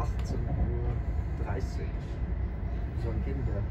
18.30 Uhr. So ein Kinder.